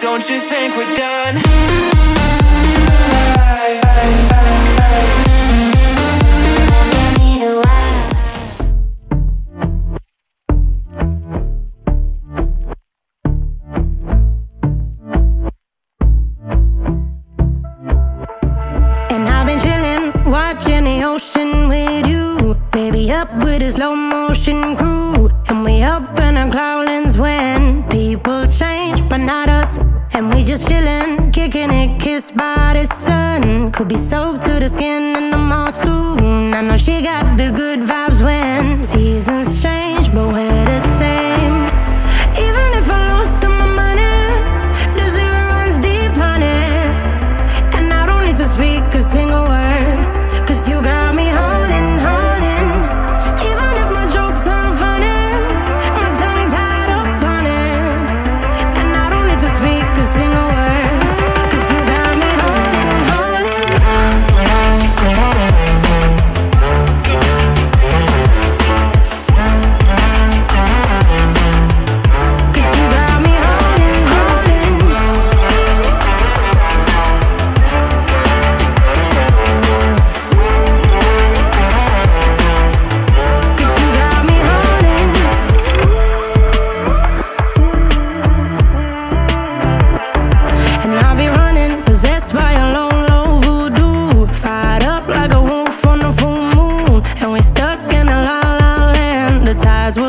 Don't you think we're done? And I've been chillin', watching the ocean with you. Baby, up with a slow motion crew. And we up in our cloudlands when people change, but not. And we just chillin', kicking it, kissed by the sun. Could be soaked to the skin in the monsoon. I know she got the good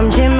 I'm Jim